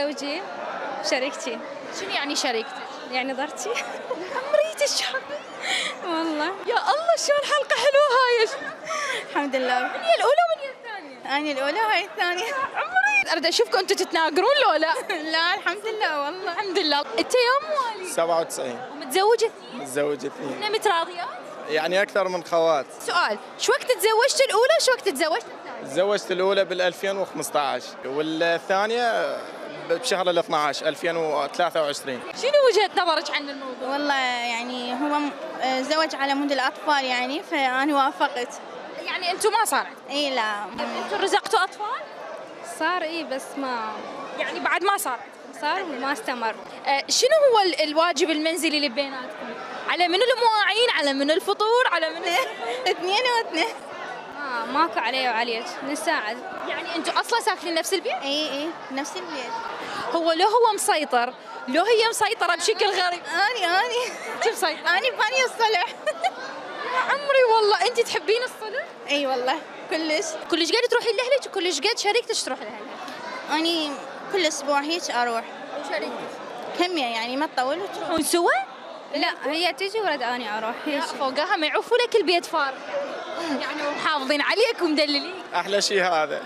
زوجي. شريكتي شنو يعني شريكتك؟ يعني ضرتي عمريتك والله. يا الله شلون حلقة حلوة هاي. الحمد لله. من هي الأولى ومن هي الثانية؟ أنا الأولى وهي الثانية. عمري. أريد أشوفكم أنتم تتناقرون لو لا؟ لا الحمد لله والله. الحمد لله. أنت يا أم والي 97 ومتزوجة اثنين؟ متزوج اثنين إحنا متراضيات؟ يعني أكثر من خوات. سؤال شو وقت تزوجت الأولى وشو وقت تزوجت الثانية؟ تزوجت الأولى بال 2015 والثانية بشهر ال 12 2023 شنو وجهة نظرك عن الموضوع؟ والله يعني هو آه، زوج على مود الأطفال يعني فأنا وافقت يعني أنتم ما صار إي لا أنتم رزقتوا أطفال؟ صار إي بس ما يعني بعد ما صار. صار وما استمر آه، شنو هو ال- الواجب المنزلي اللي بيناتكم؟ على منو المواعين؟ على منو الفطور؟ على منو اثنين واثنين ما ماكو علي وعليك نساعد. يعني أنتم أصلا ساكنين نفس البيت؟ إي إي نفس البيت. هو لو هو مسيطر لو هي مسيطرة بشكل غريب. أني أني. انت مسيطرة أني باني الصلح. يا عمري والله انت تحبين الصلح؟ إي والله كلش. كلش قد تروحين لأهلك؟ وكلش قد شريكتك تروح لاهلها أني كل أسبوع هيك أروح. وشريكتك؟ كمية يعني ما تطول وتروح. سوا؟ لا هي تجي ورد أني أروح. هيك فوقها ما يعوفوا لك البيت فارغ يعني محافظين عليك ومدللين أحلى شيء هذا.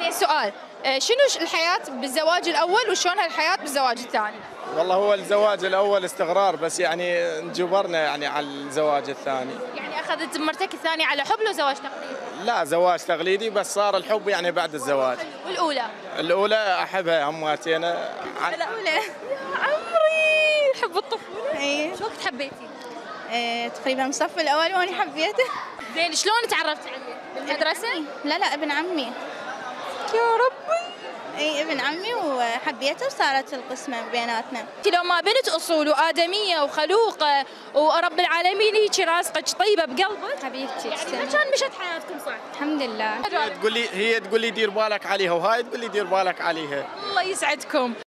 زين سؤال آه، شنو الحياة بالزواج الأول وشلون الحياة بالزواج الثاني؟ والله هو الزواج الأول استقرار بس يعني انجبرنا يعني على الزواج الثاني. يعني أخذت مرتك الثانية على حب لو زواج تقليدي؟ لا زواج تقليدي بس صار الحب يعني بعد الزواج. والأولى؟ الأولى أحبها أماتينا. عن- الأولى. يا عمري! حب الطفولة. اي شو وقت حبيتي؟ إيه، تقريبا الصف الأول وأنا حبيته. زين شلون تعرفت عليه؟ بالمدرسة؟ لا لا ابن عمي. يا ربي. اي ابن عمي وحبيته وصارت القسمة بيناتنا. انت لو ما بنت أصول وآدمية وخلوقة ورب العالمين هيك راسقك طيبة بقلبك. حبيبتي يعني ما. كان مشت حياتكم صح؟ الحمد لله. هي تقول لي هي تقول لي دير بالك عليها وهاي تقول لي دير بالك عليها. الله يسعدكم.